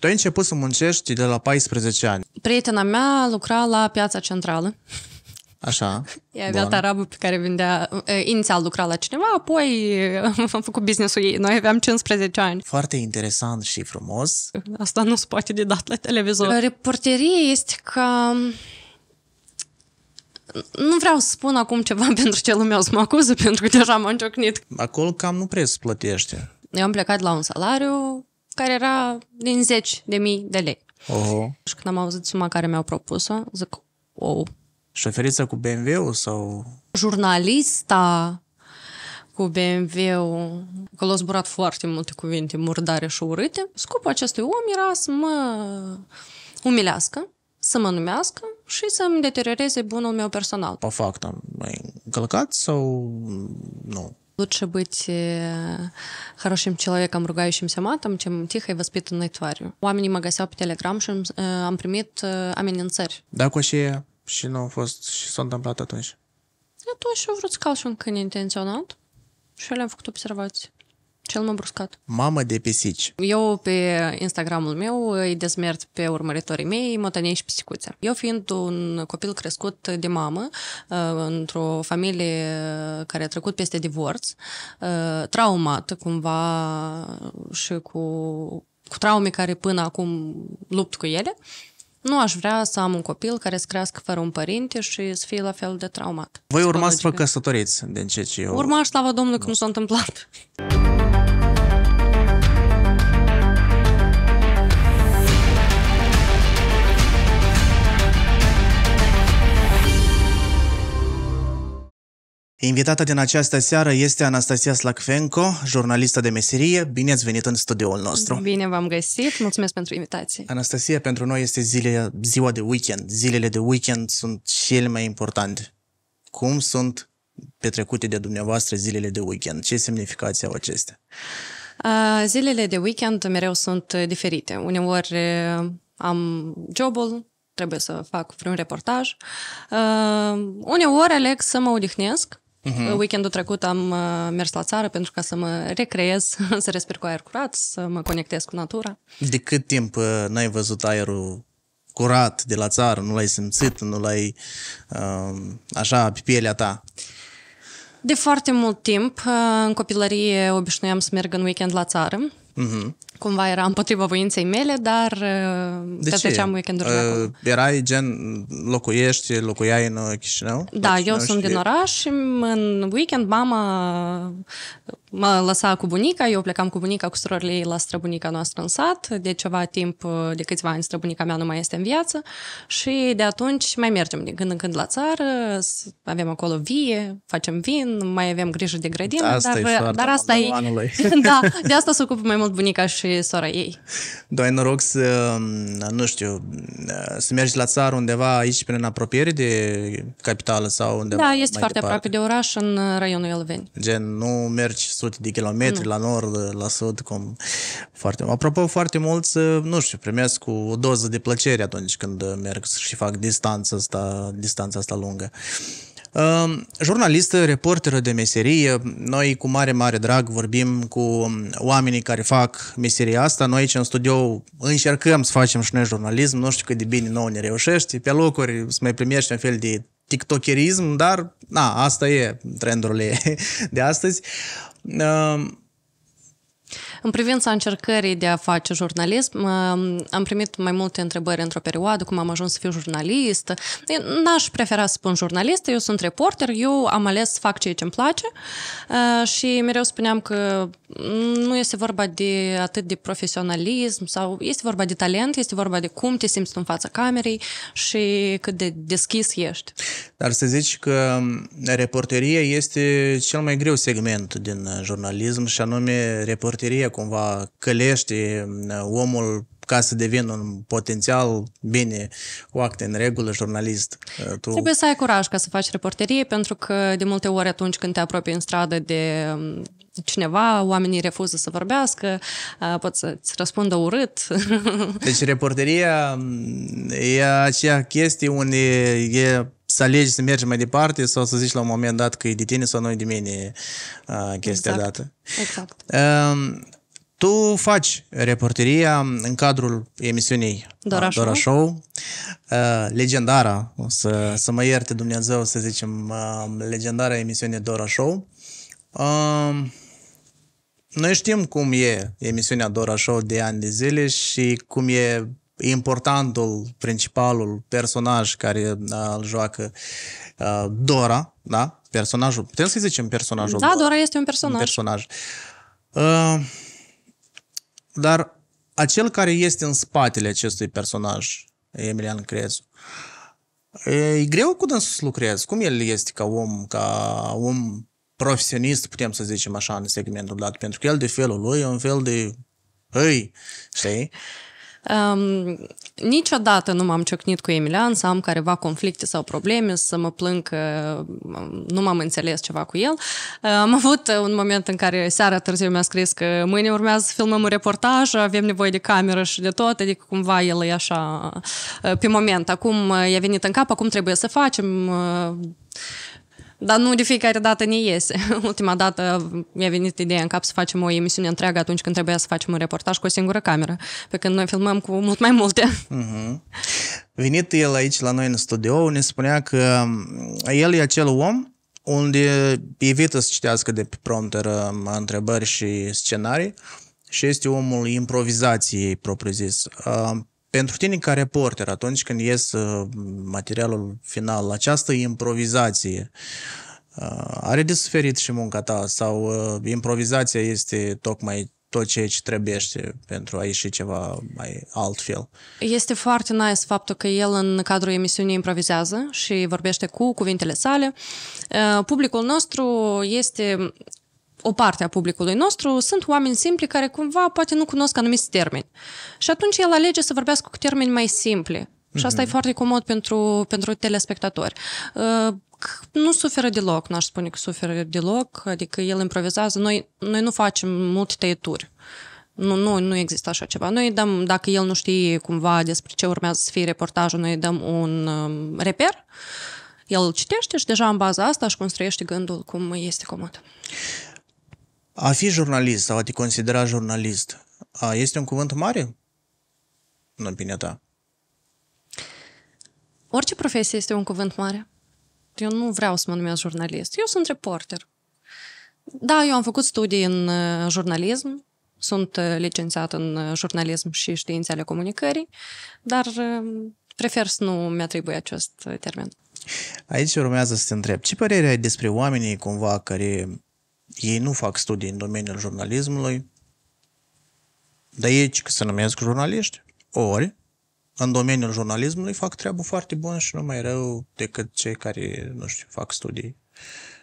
Tu ai început să muncești de la 14 ani. Prietena mea lucra la piața centrală. Așa. Ea avea tarabă pe care vindea... Inițial lucra la cineva, apoi am făcut business-ul ei. Noi aveam 15 ani. Foarte interesant și frumos. Asta nu se poate de dat la televizor. Reporterie este ca... Nu vreau să spun acum ceva pentru ce lumea o să mă acuză, pentru că deja m-am ciocnit. Acolo cam nu prea se plătește. Eu am plecat la un salariu care era din zeci de mii de lei. Oh. Și când am auzit suma care mi-au propus-o, zic, wow. Șoferița cu BMW-ul sau... Jurnalista cu BMW-ul, că l-au zburat foarte multe cuvinte murdare și urâte. Scopul acestui om era să mă umilească, să mă numească și să-mi deterioreze bunul meu personal. Pe fapt, am mai încălcat sau nu? Лучше быть хорошим человеком, ругающимся матом, чем тихой, воспитанной тварью. Oamenii mă găseau pe Telegram și am primit amenințări. Da, cu așa și nu a fost și s-a întâmplat atunci. Atunci au vrut să cal și un câine intenționat și le-am făcut observații. Cel mai bruscat. Mamă de pisici. Eu pe Instagramul meu îi dezmert pe urmăritorii mei motănei și pisicuțe. Eu fiind un copil crescut de mamă, într-o familie care a trecut peste divorț, traumat cumva și cu, cu traume care până acum lupt cu ele, nu aș vrea să am un copil care să crească fără un părinte și să fie la fel de traumat. Voi urma să vă căsătoriți, din ce ce eu... Urma, slavă Domnului, că nu s-a întâmplat. Invitata din această seară este Anastasia Slacfenco, jurnalistă de meserie. Bine ați venit în studioul nostru. Bine v-am găsit, mulțumesc pentru invitație. Anastasia, pentru noi este zile, ziua de weekend. Zilele de weekend sunt cele mai importante. Cum sunt petrecute de dumneavoastră zilele de weekend? Ce semnificații au acestea? Zilele de weekend mereu sunt diferite. Uneori am jobul, trebuie să fac vreun reportaj. Uneori aleg să mă odihnesc Uh-huh. Weekendul trecut am uh, mers la țară pentru ca să mă recreez, să respir cu aer curat, să mă conectez cu natura. De cât timp uh, n-ai văzut aerul curat de la țară, nu l-ai simțit, nu l-ai uh, așa pe pielea ta? De foarte mult timp. Uh, în copilărie obișnuiam să merg în weekend la țară. Uh-huh cumva era împotriva voinței mele, dar de petreceam weekend-urile uh, acolo. Erai gen, locuiești, locuiai în Chișinău? Da, Chișinău eu sunt din oraș și în weekend mama mă lăsa cu bunica, eu plecam cu bunica, cu surorile ei la străbunica noastră în sat, de ceva timp, de câțiva ani străbunica mea nu mai este în viață și de atunci mai mergem din când în când la țară, avem acolo vie, facem vin, mai avem grijă de grădină, asta dar, dar asta e... da, de asta se ocupă mai mult bunica și sora ei. Tu ai noroc să, nu știu, să mergi la țară undeva aici prin apropiere de capitală sau undeva Da, este foarte departe. aproape de oraș în raionul Elveni. Gen, nu mergi sute de kilometri nu. la nord, la sud, cum foarte... Apropo, foarte mulți, nu știu, primesc cu o doză de plăcere atunci când merg și fac distanța asta, distanța asta lungă. Uh, jurnalistă, reporteră de meserie, noi cu mare, mare drag vorbim cu oamenii care fac meseria asta. Noi aici în studio încercăm să facem și noi jurnalism, nu știu cât de bine nouă ne reușește. Pe locuri să mai primești un fel de tiktokerism, dar na, asta e trendurile de astăzi. Uh, în privința încercării de a face jurnalism, am primit mai multe întrebări într-o perioadă, cum am ajuns să fiu jurnalist. N-aș prefera să spun jurnalist, eu sunt reporter, eu am ales să fac ceea ce îmi place și mereu spuneam că nu este vorba de atât de profesionalism sau este vorba de talent, este vorba de cum te simți în fața camerei și cât de deschis ești. Dar să zici că reporteria este cel mai greu segment din jurnalism și anume reporteria cumva călește omul ca să devină un potențial bine cu acte în regulă jurnalist. Tu... Trebuie să ai curaj ca să faci reporterie, pentru că de multe ori atunci când te apropii în stradă de cineva, oamenii refuză să vorbească, pot să-ți răspundă urât. Deci reporteria e aceea chestie unde e să alegi să mergi mai departe sau să zici la un moment dat că e de tine sau nu e de mine chestia exact. dată. Exact. Um, Tu faci reporteria în cadrul emisiunii Dora uh, Dora Show. Show. Uh, legendara, o să, să mă ierte Dumnezeu să zicem, uh, legendara emisiune Dora Show. Uh, noi știm cum e emisiunea Dora Show de ani de zile și cum e importantul, principalul personaj care uh, îl joacă uh, Dora, da? Personajul, putem să zicem personajul Da, Dora este un personaj. un personaj. Uh, dar acel care este în spatele acestui personaj, Emilian Crețu, e greu cu dânsul să lucrezi. Cum el este ca om, ca om profesionist, putem să zicem așa, în segmentul dat? Pentru că el de felul lui e un fel de... Îi, știi? Um, niciodată nu m-am ciocnit cu Emilian să am careva conflicte sau probleme, să mă plâng că um, nu m-am înțeles ceva cu el. Uh, am avut un moment în care seara târziu mi-a scris că mâine urmează să filmăm un reportaj, avem nevoie de cameră și de tot, adică cumva el e așa uh, pe moment. Acum uh, i-a venit în cap, acum trebuie să facem... Uh, dar nu de fiecare dată ne iese. Ultima dată mi-a venit ideea în cap să facem o emisiune întreagă atunci când trebuia să facem un reportaj cu o singură cameră, pe când noi filmăm cu mult mai multe. Uh-huh. Venit el aici la noi în studio, ne spunea că el e acel om unde evită să citească de pe prompter um, întrebări și scenarii și este omul improvizației propriu-zis. Uh, pentru tine ca reporter, atunci când ies uh, materialul final, această improvizație uh, are de suferit și munca ta sau uh, improvizația este tocmai tot ceea ce trebuiește pentru a ieși ceva mai altfel. Este foarte nice faptul că el în cadrul emisiunii improvizează și vorbește cu cuvintele sale. Uh, Publicul nostru este o parte a publicului nostru sunt oameni simpli care cumva poate nu cunosc anumiți termeni. Și atunci el alege să vorbească cu termeni mai simpli. Și asta mm-hmm. e foarte comod pentru, pentru telespectatori. Uh, nu suferă deloc, n-aș spune că suferă deloc, adică el improvizează. Noi, noi nu facem multe tăieturi. Nu, nu, nu există așa ceva. Noi dăm, dacă el nu știe cumva despre ce urmează să fie reportajul, noi dăm un um, reper, el citește și deja în baza asta își construiește gândul cum este comod. A fi jurnalist sau a te considera jurnalist este un cuvânt mare? În opinia ta? Orice profesie este un cuvânt mare. Eu nu vreau să mă numesc jurnalist. Eu sunt reporter. Da, eu am făcut studii în jurnalism, sunt licențiat în jurnalism și științe ale comunicării, dar prefer să nu mi-atribui acest termen. Aici urmează să te întreb, ce părere ai despre oamenii cumva care ei nu fac studii în domeniul jurnalismului, dar ei că se numesc jurnaliști, ori în domeniul jurnalismului fac treabă foarte bună și nu mai rău decât cei care, nu știu, fac studii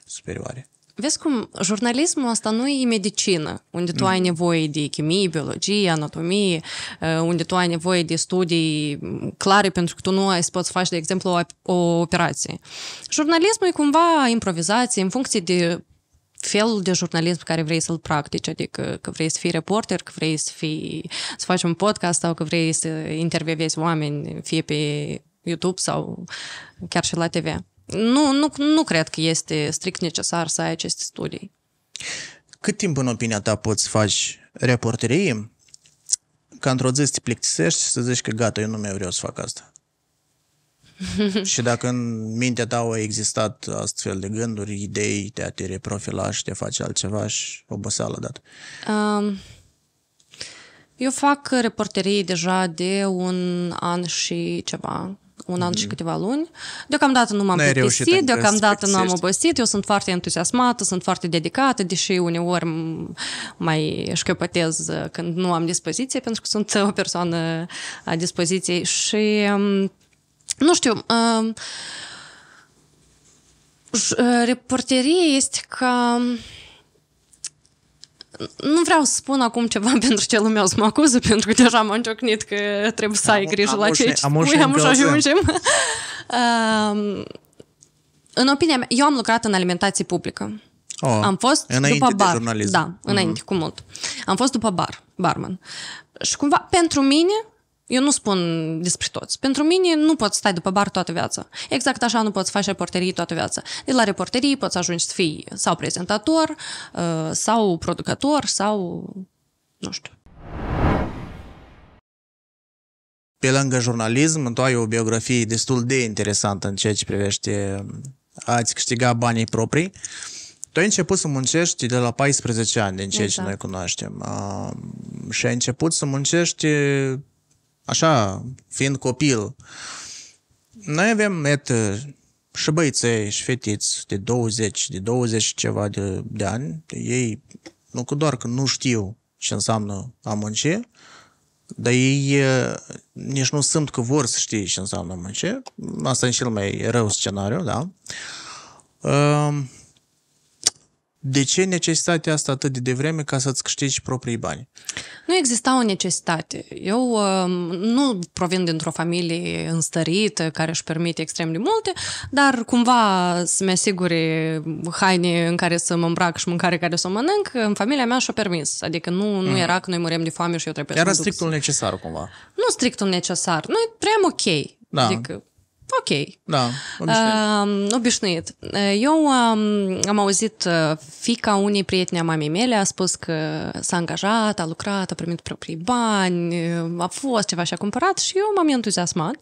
superioare. Vezi cum jurnalismul asta nu e medicină, unde tu mm. ai nevoie de chimie, biologie, anatomie, unde tu ai nevoie de studii clare pentru că tu nu ai să poți face, de exemplu, o, o operație. Jurnalismul e cumva improvizație în funcție de felul de jurnalism care vrei să-l practici, adică că vrei să fii reporter, că vrei să, fii, să faci un podcast sau că vrei să intervievezi oameni, fie pe YouTube sau chiar și la TV. Nu, nu, nu cred că este strict necesar să ai aceste studii. Cât timp, în opinia ta, poți faci reporterie ca într-o zi să te plictisești și să zici că gata, eu nu mai vreau să fac asta? și dacă în mintea ta au existat astfel de gânduri, idei de a te reprofila și de a face altceva și oboseală dată? Um, eu fac reporterii deja de un an și ceva un an mm-hmm. și mhm. câteva luni. Deocamdată nu m-am plictisit, deocamdată nu am obosit, eu sunt foarte entuziasmată, sunt foarte dedicată, deși uneori mai șchiopătez când nu am dispoziție, pentru că sunt o persoană a dispoziției și um, nu știu, uh, reporterie este ca... Nu vreau să spun acum ceva pentru ce lumea o să mă acuză, pentru că deja m-am ciocnit că trebuie să ai grijă la ce spui, am și ajungem. uh, în opinia mea, eu am lucrat în alimentație publică. Oh, am fost înainte după bar. de jurnalism. Da, înainte, uh-huh. cu mult. Am fost după bar, barman. Și cumva, pentru mine, eu nu spun despre toți. Pentru mine nu poți stai după bar toată viața. Exact așa nu poți face reporterii toată viața. De la reporterii poți ajungi să fii sau prezentator, uh, sau producător, sau... nu știu. Pe lângă jurnalism, tu ai o biografie destul de interesantă în ceea ce privește um, ați câștiga banii proprii. Tu ai început să muncești de la 14 ani, din ceea exact. ce noi cunoaștem. Uh, și ai început să muncești așa, fiind copil. Noi avem, et, și băiței și fetiți de 20, de 20 și ceva de, de ani. Ei, nu că doar că nu știu ce înseamnă a munci, dar ei nici nu simt că vor să știe ce înseamnă a munci. Asta e cel mai rău scenariu, da? De ce necesitatea asta atât de devreme ca să-ți câștigi proprii bani? Nu exista o necesitate. Eu uh, nu provin dintr-o familie înstărită care își permite extrem de multe, dar cumva să-mi asigure haine în care să mă îmbrac și mâncare care să o mănânc, în familia mea și-o permis. Adică nu, nu mm. era că noi murem de foame și eu trebuie Era să mă strictul duc. necesar cumva. Nu strictul necesar. Noi trăiam ok. Da. Adică ok. Da, obișnuit. Uh, obișnuit. Eu um, am auzit uh, fica unei prieteni a mamei mele, a spus că s-a angajat, a lucrat, a primit proprii bani, a fost ceva și a cumpărat și eu m-am entuziasmat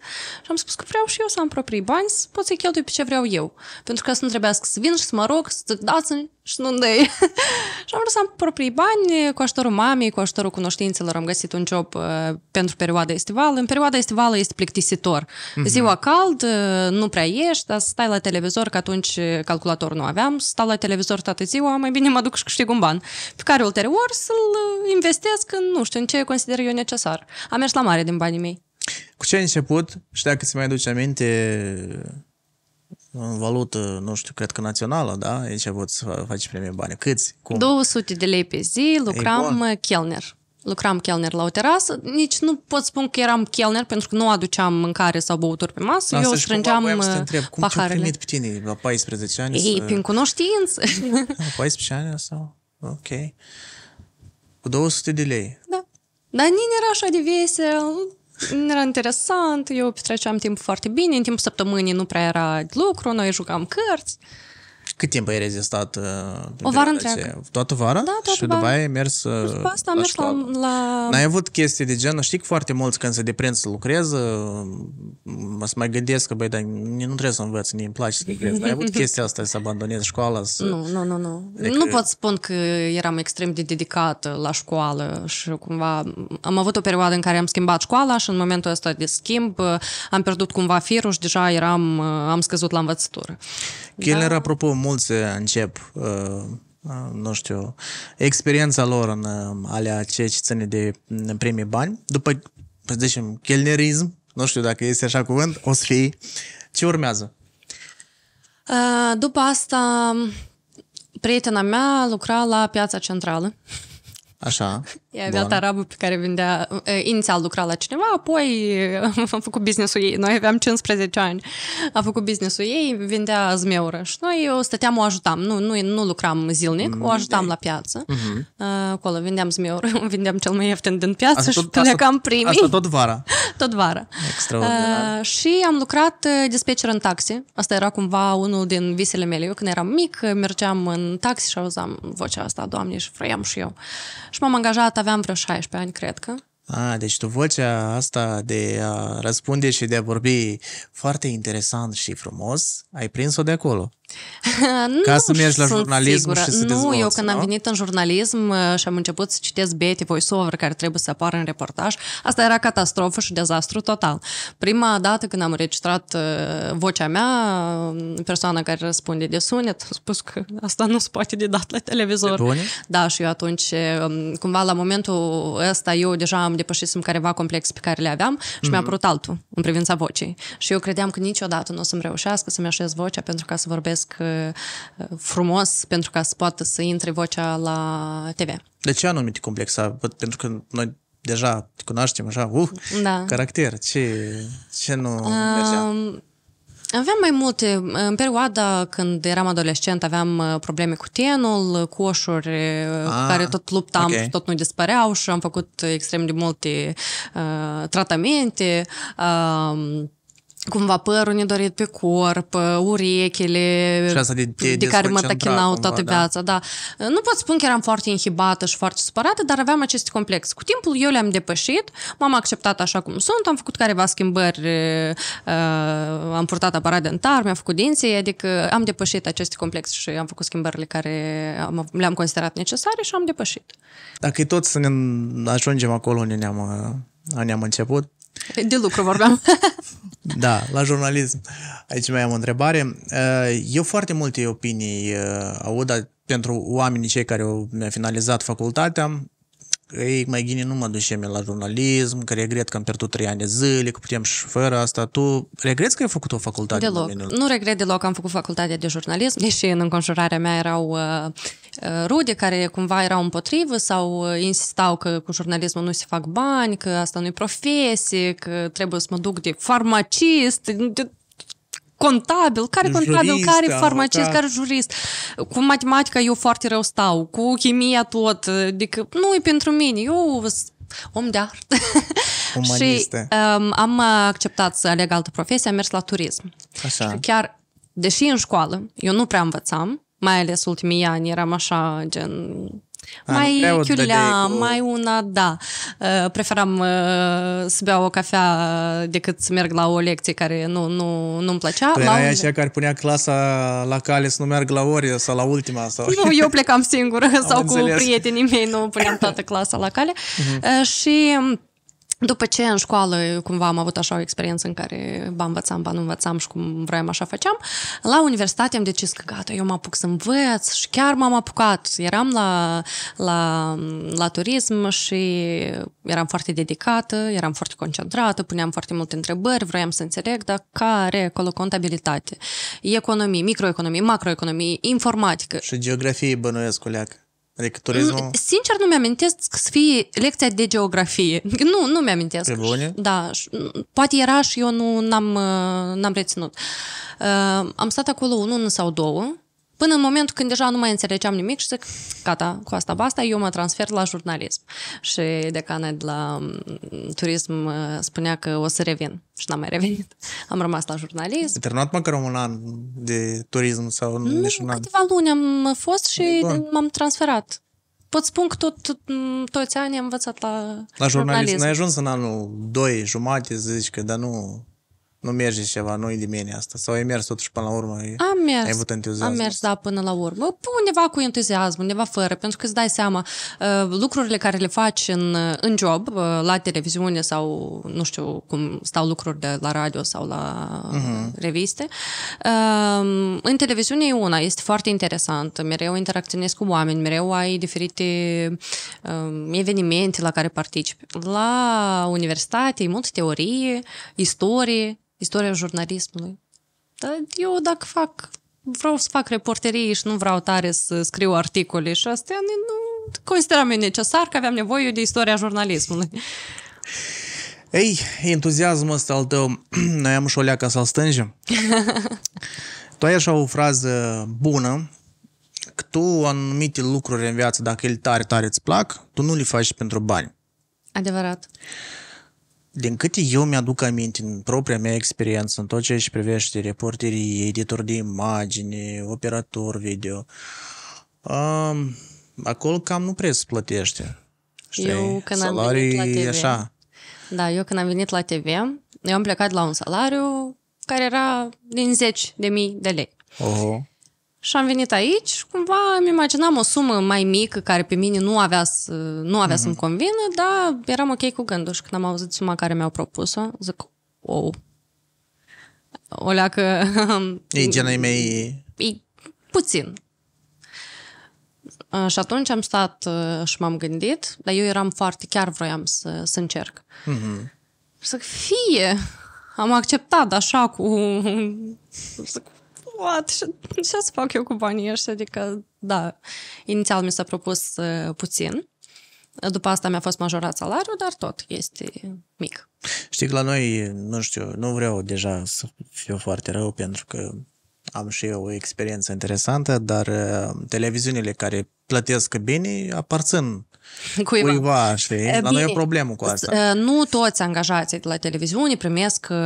și am spus că vreau și eu să am proprii bani, să pot să-i cheltui pe ce vreau eu. Pentru că să nu trebuiască să vin și să mă rog, să dați și nu dai. și am vrut să am proprii bani, cu ajutorul mamei, cu ajutorul cunoștințelor, am găsit un job uh, pentru perioada estivală. În perioada estivală este plictisitor. Mm-hmm. Ziua cald, uh, nu prea ieși, dar stai la televizor, că atunci calculator nu aveam, stau la televizor toată ziua, mai bine mă duc și câștig un ban, pe care ulterior să-l investesc în, nu știu, în ce consider eu necesar. Am mers la mare din banii mei. Cu ce ai început? Și dacă ți mai aduce aminte, în valută, nu știu, cred că națională, da? Ai început să faci primii bani. Câți? Cum? 200 de lei pe zi, lucram chelner. Lucram chelner la o terasă. Nici nu pot spune că eram chelner pentru că nu aduceam mâncare sau băuturi pe masă. Asta eu și strângeam cumva voiam să te întreb, cum te-au paharele. primit pe tine la 14 ani? Ei, să... prin cunoștință. La 14 ani sau? Ok. Cu 200 de lei. da. Dar nici nu era așa de vesel. Nu era interesant, eu petreceam timp foarte bine, în timpul săptămânii nu prea era de lucru, noi jucam cărți. Cât timp ai rezistat? Uh, O vară perioada întreagă. aceea? Toată vara? Da, toată Și după vara. aia ai mers uh, Și după asta am la mers la... școală. la... N-ai avut chestii de genul, știi că foarte mulți când se deprind să lucreze, mă să mai gândesc că, băi, dar nu trebuie să învăț, mie îmi place să lucrez. N-ai avut chestia asta să abandonezi școala? Să... Nu, nu, nu, nu. Adică- Nu pot spun că eram extrem de dedicată la școală și cumva am avut o perioadă în care am schimbat școala și în momentul ăsta de schimb am pierdut cumva firul și deja eram, am scăzut la învățătură. Chelner, da. apropo, mulți încep, uh, uh, nu știu, experiența lor în uh, alea ceea ce ține de mm, primii bani, după, să zicem, chelnerism, nu știu dacă este așa cuvânt, o să fie, ce urmează? Uh, După asta, prietena mea lucra la piața centrală. Așa. Ea avea bun. tarabul pe care vindea, e, inițial lucra la cineva, apoi e, a făcut business-ul ei. Noi aveam 15 ani. A făcut business-ul ei, vindea zmeură și noi o stăteam, o ajutam. Nu, nu, nu lucram zilnic, o ajutam la piață. Uh-huh. Acolo vindeam zmeură, vindeam cel mai ieftin din piață și plecam primii. Asta tot vara. Tot vara. Extraordinar. Uh, și am lucrat uh, dispatcher în taxi. Asta era cumva unul din visele mele. Eu când eram mic, uh, mergeam în taxi și auzeam vocea asta, Doamne, și vroiam și eu. Și m-am angajat, aveam vreo 16 ani, cred că. A, deci tu vocea asta de a răspunde și de a vorbi foarte interesant și frumos, ai prins-o de acolo. Ca să Nu mergi la sunt jurnalism sigură. și să Nu, dezvolți, eu când am nu? venit în jurnalism uh, și am început să citesc bete, voice-over care trebuie să apară în reportaj, asta era catastrofă și dezastru total. Prima dată când am înregistrat uh, vocea mea, uh, persoana care răspunde de sunet, a spus că asta nu se poate de dat la televizor. Pe bune? Da, și eu atunci, um, cumva la momentul ăsta, eu deja am depășisem careva complexe pe care le aveam și Mhm. mi-a apărut altul în privința vocii. Și eu credeam că niciodată nu o să-mi reușească să-mi așez vocea pentru ca să vorbesc uh, frumos, pentru ca să poată să intre vocea la TV. De ce anume te complexa? Pentru că noi deja te cunoaștem așa, uh, Da. caracter, ce, ce nu mergea? Um, Aveam mai multe. În perioada când eram adolescent aveam uh, probleme cu tenul, coșuri ah, cu care tot luptam ok. și tot nu dispăreau și am făcut extrem de multe uh, tratamente. Uh, cumva părul nedorit pe corp, urechile, Și asta de, te de care mă desconcentra tachinau cumva, toată da. viața, da. Nu pot spune că eram foarte inhibată și foarte supărată, dar aveam aceste complexe. Cu timpul eu le-am depășit, m-am acceptat așa cum sunt, am făcut careva schimbări, uh, am purtat aparat dentar, mi-am făcut dinții, adică am depășit aceste complexe și am făcut schimbările care am, le-am considerat necesare și am depășit. Dacă e tot să ne ajungem acolo unde ne-am, uh, ne-am început, De lucru vorbeam. Da, la jurnalism. Aici mai am o întrebare. Uh, Eu foarte multe opinii uh, aud dar pentru oamenii cei care au mi-au finalizat facultatea. Ei, mai gine, nu mă ducem la jurnalism, că regret că am pierdut trei ani de zile, că putem și fără asta. Tu regreți că ai făcut o facultate în Deloc. domeniul? Nu regret deloc că am făcut facultatea de jurnalism, deși în înconjurarea mea erau uh, uh, rude care cumva erau împotrivă sau uh, insistau că cu jurnalismul nu se fac bani, că asta nu e profesie, că trebuie să mă duc de farmacist, de contabil, care contabil, Jurist, care farmacist, avocat. care jurist. Cu matematica eu foarte rău stau, cu chimia tot, adică nu e pentru mine, eu sunt om de artă. și Umanistă. um, am acceptat să aleg altă profesie, am mers la turism. Așa. Și chiar, deși în școală eu nu prea învățam, mai ales ultimii ani eram așa, gen... A, nu mai prea o dădeai chiulea, cu- mai una, da. Uh, Preferam uh, să beau o cafea decât să merg la o lecție care nu, nu, nu-mi plăcea. Tu La erai un- așa care punea clasa la cale să nu meargă la ori sau la ultima? Sau... Nu, eu plecam singură sau cu înțeles. prietenii mei, nu puneam toată clasa la cale. Uh, Și după ce în școală cumva am avut așa o experiență în care ba învățam, ba nu învățam și cum vroiam așa făceam, la universitate am decis că gata, eu mă apuc să învăț și chiar m-am apucat. Eram la, la, la turism și eram foarte dedicată, eram foarte concentrată, puneam foarte multe întrebări, vroiam să înțeleg, dar care acolo contabilitate, economie, microeconomie, macroeconomie, informatică. Și geografie bănuiesc cu leac. Adică turismul... Sincer, nu mi-amintesc să fie lecția de geografie. Nu, nu mi-amintesc. Pe bune? Da, și- poate era și eu nu n-am, uh, n-am reținut. Uh, Am stat acolo un an sau două, până în momentul când deja nu mai înțelegeam nimic și zic, gata, cu asta basta, eu mă transfer la jurnalism. Și decana de la mm, turism uh, spunea că o să revin și n-am mai revenit. Am rămas la jurnalism. Ai terminat măcar un an de turism sau Nu, nici un an? câteva luni am fost și Bun. m-am transferat. Pot spun că tot, tot, toți ani am învățat la, La jurnalism. N-ai ajuns în anul 2, jumate, zici că, dar nu, nu merge ceva, nu e de mine asta. Sau ai mers totuși până la urmă? ai- Am mers. Ai avut entuziasm. Am mers, da, până la urmă. Undeva cu entuziasm, undeva fără, pentru că îți dai seama, uh, lucrurile care le faci în, în job, uh, la televiziune sau, nu știu cum stau lucruri de la radio sau la uh-huh. reviste, uh, în televiziune e una, este foarte interesant, mereu interacționezi cu oameni, mereu ai diferite uh, evenimente la care participi. La universitate e multă teorie, istorie, istoria jurnalismului. Dar eu dacă fac, vreau să fac reporterie și nu vreau tare să scriu articole și astea, nu consideram eu necesar că aveam nevoie de istoria jurnalismului. Ei, entuziasmul ăsta al tău, noi am și o leacă să-l stângem. tu ai așa o frază bună, că tu anumite lucruri în viață, dacă ele tare, tare îți plac, tu nu le faci pentru bani. Adevărat. Din câte eu mi-aduc aminte în propria mea experiență, în tot ceea ce privește reporterie, editor de imagine, operator video, um, acolo cam nu prea se plătește. Știi? Eu când am Salarii venit la TV, așa. Da, eu când am venit la TV, eu am plecat la un salariu care era din 10 de mii de lei. Oho. Și am venit aici și cumva îmi imaginam o sumă mai mică care pe mine nu avea, să, nu avea uh-huh. să-mi convină, dar eram ok cu gândul și când am auzit suma care mi-au propus-o, zic, wow, o leacă... Ei, genii mei, e puțin. Uh, Și atunci am stat uh, și m-am gândit, dar eu eram foarte, chiar vroiam să, să încerc. Mhm. Și zic, fie, am acceptat așa cu... Zic, what? Și ce să fac eu cu banii ăștia? Adică, da, inițial mi s-a propus uh, puțin, după asta mi-a fost majorat salariul, dar tot este mic. Știi că la noi, nu știu, nu vreau deja să fiu foarte rău pentru că am și eu o experiență interesantă, dar uh, televiziunile care plătesc bine aparțin Cuiva. cuiva, știi? E, La noi e bine, o problemă cu asta. Uh, Nu toți angajații de la televiziune primesc uh,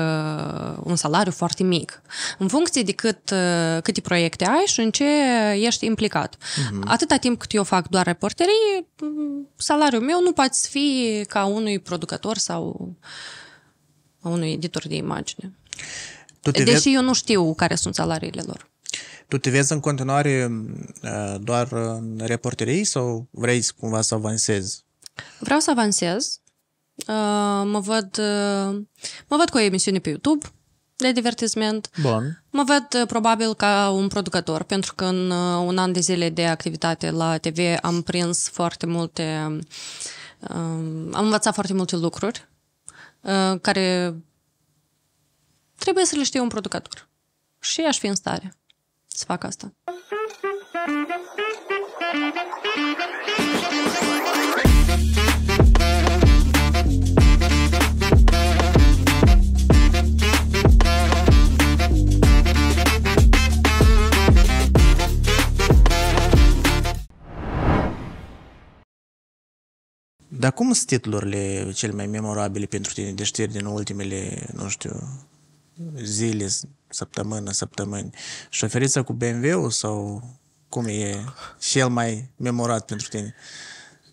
un salariu foarte mic. În funcție de cât, uh, câte proiecte ai și în ce ești implicat. Mhm. Atâta timp cât eu fac doar reporterie, m, salariul meu nu poate să fie ca unui producător sau a unui editor de imagine. Tu te, Deși vezi, eu nu știu care sunt salariile lor. Tu te vezi în continuare uh, doar în reporterii sau vrei să cumva să avansezi? Vreau să avansez. Uh, Mă văd, uh, mă văd cu o emisiune pe YouTube de divertisment. Bun. Mă văd uh, probabil ca un producător, pentru că în uh, un an de zile de activitate la TV am prins foarte multe... um, Am învățat foarte multe lucruri uh, care trebuie să le știe un producător. Și aș fi în stare să fac asta. Dar cum sunt titlurile cele mai memorabile pentru tine de știri din ultimele, nu știu, zile, săptămână, săptămâni? Șoferița cu BMW-ul sau cum e cel mai memorat pentru tine?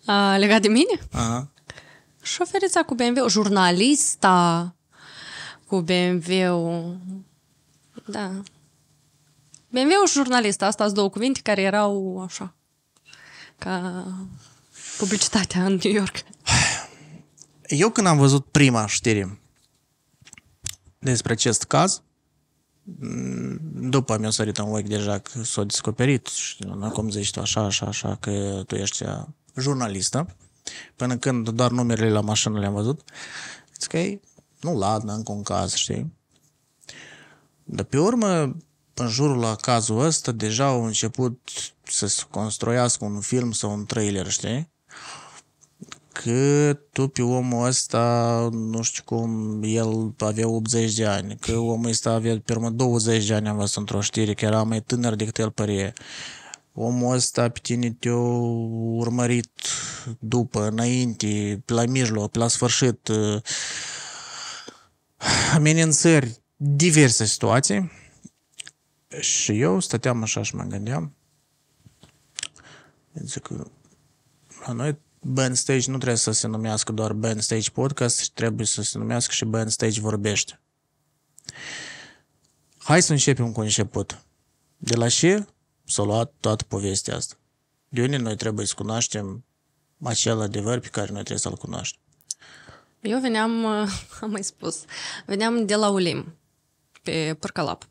Uh, legat de mine? Aha. Șoferița cu BMW, jurnalista cu BMW. Da. BMW și jurnalista, asta sunt două cuvinte care erau așa, ca publicitatea în New York. Eu când am văzut prima știre despre acest caz, m, după mi-a sărit în ochi deja că s-a descoperit și nu, cum zici tu așa, așa, așa, că tu ești uh, jurnalistă, până când doar numerele la mașină le-am văzut, zic că e, nu ladnă încă un caz, știi? Dar pe urmă, în jurul la cazul ăsta, deja au început să se construiască un film sau un trailer, știi? Că tu pe omul ăsta, nu știu cum, el avea 80 de ani, că omul ăsta avea pe urmă 20 de ani, am văzut într-o știre, că era mai tânăr decât el părea. Omul ăsta pe tine te-a urmărit după, înainte, pe la mijloc, pe la sfârșit, uh, amenințări, diverse situații. Și eu stăteam așa și mă gândeam, zic că la noi Band Stage nu trebuie să se numească doar Band Stage Podcast, ci trebuie să se numească și Band Stage Vorbește. Hai să începem cu început. De la ce s-a luat toată povestea asta? De unde noi trebuie să cunoaștem acel adevăr pe care noi trebuie să-l cunoaștem? Eu veneam, am mai spus, veneam de la Ulim, pe Părcălap.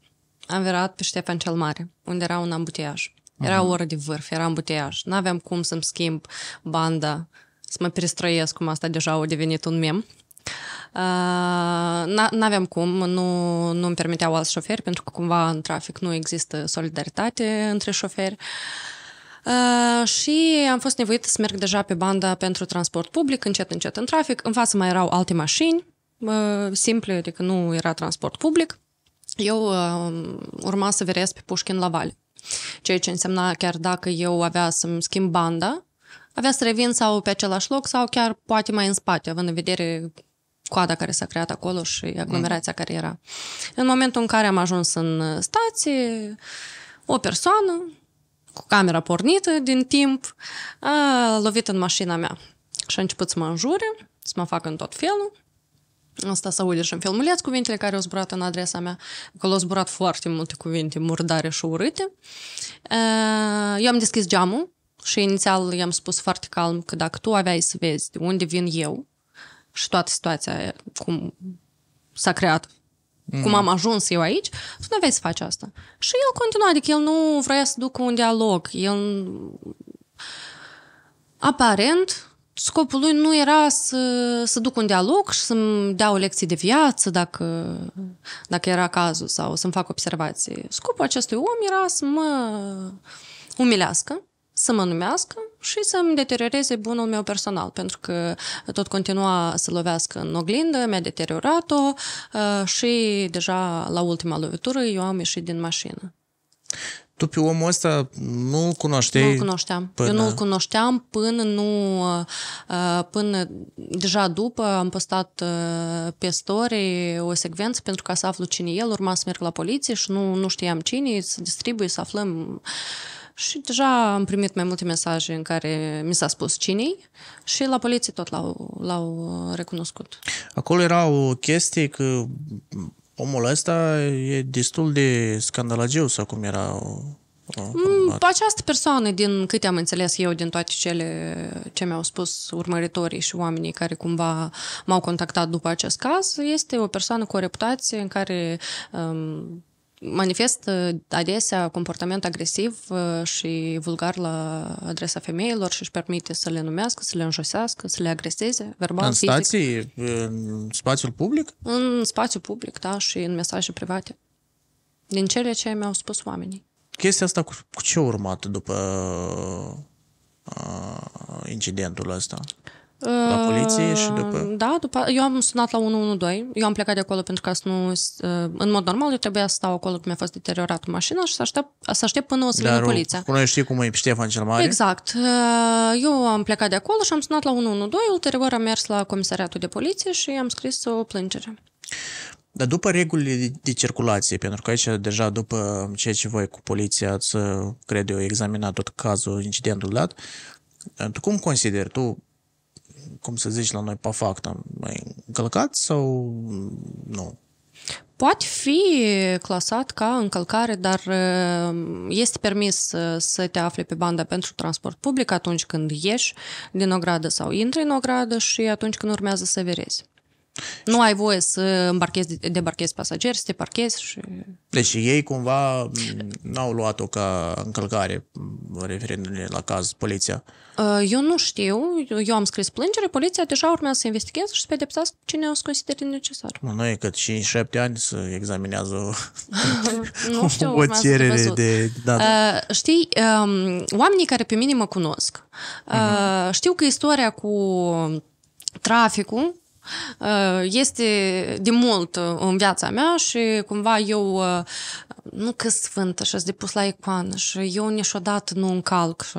Am virat pe Ștefan cel Mare, unde era un ambuteiaj. Era o oră de vârf, era ambuteiaj. N-aveam cum să-mi schimb banda, să mă perestroiesc, cum asta deja a devenit un mem. Uh, N-aveam cum, nu, nu îmi permiteau alți șoferi, pentru că cumva în trafic nu există solidaritate între șoferi. Uh, și am fost nevoită să merg deja pe banda pentru transport public, încet, încet în trafic. În față mai erau alte mașini, uh, simple, adică nu era transport public. Eu uh, urma să veresc pe Pușkin la Vale. Ceea ce însemna chiar dacă eu avea să-mi schimb banda, avea să revin sau pe același loc sau chiar poate mai în spate, având în vedere coada care s-a creat acolo și aglomerația mm. care era. În momentul în care am ajuns în stație, o persoană cu camera pornită din timp a lovit în mașina mea și a început să mă înjure, să mă facă în tot felul. Asta se aude și în filmuleț cuvintele care au zburat în adresa mea. Acolo au zburat foarte multe cuvinte murdare și urâte. Eu am deschis geamul și inițial i-am spus foarte calm că dacă tu aveai să vezi de unde vin eu și toată situația cum s-a creat, mm. cum am ajuns eu aici, tu nu aveai să faci asta. Și el continua, adică el nu vrea să ducă un dialog. El aparent scopul lui nu era să, să duc un dialog și să-mi dea o lecție de viață dacă, dacă era cazul sau să-mi fac observații. Scopul acestui om era să mă umilească, să mă numească și să-mi deterioreze bunul meu personal, pentru că tot continua să lovească în oglindă, mi-a deteriorat-o și deja la ultima lovitură eu am ieșit din mașină. Tu pe omul ăsta nu-l cunoșteai? Nu-l cunoșteam. Până... Eu nu-l cunoșteam până nu... uh, Până deja după am postat uh, pe story o secvență pentru ca să aflu cine e el, urma să merg la poliție și nu, nu știam cine, să distribui, să aflăm... Și deja am primit mai multe mesaje în care mi s-a spus cine și la poliție tot l-au, l-au recunoscut. Acolo era o chestie că omul ăsta e destul de scandalagiu sau cum era... Mm, această persoană, din câte am înțeles eu din toate cele ce mi-au spus urmăritorii și oamenii care cumva m-au contactat după acest caz, este o persoană cu o reputație în care um, manifestă adesea comportament agresiv și vulgar la adresa femeilor și își permite să le numească, să le înjosească, să le agreseze verbal, În fizic. stații, în spațiul public? În spațiu public, da, și în mesaje private. Din cele ce mi-au spus oamenii. Chestia asta cu, cu ce a urmat după uh, incidentul ăsta? La poliție și după? Da, după, eu am sunat la 112. Eu am plecat de acolo pentru că să nu... În mod normal, eu trebuia să stau acolo când mi-a fost deteriorat mașina și să aștept, să aștept până o să vină Dar poliția. Dar știi cum e pe Ștefan cel Mare? Exact. Eu am plecat de acolo și am sunat la 112, ulterior am mers la comisariatul de poliție și am scris o plângere. Dar după regulile de, de circulație, pentru că aici deja după ceea ce voi cu poliția ați, cred eu, examinat tot cazul, incidentul dat, tu cum consideri? Tu cum să zici la noi, pe fapt, mai încălcat sau nu? Poate fi clasat ca încălcare, dar este permis să te afli pe banda pentru transport public atunci când ieși din o gradă sau intri în o gradă și atunci când urmează să verezi. Nu ai voie să îmbarchezi, debarchezi pasageri, să te parchezi și... Deci ei cumva n-au luat-o ca încălcare referindu-ne la caz, poliția? Eu nu știu, eu am scris plângere, poliția deja urmează să investigheze și să pedepsească cine o să considere necesar. Mă, noi cât 5-7 ani să examinează nu știu, o cerere de... de da, da. Uh, știi, um, oamenii care pe mine mă cunosc, uh, uh-huh. știu că istoria cu traficul este de mult în viața mea și cumva eu nu că sfântă și de pus la icoană și eu niciodată nu încalc și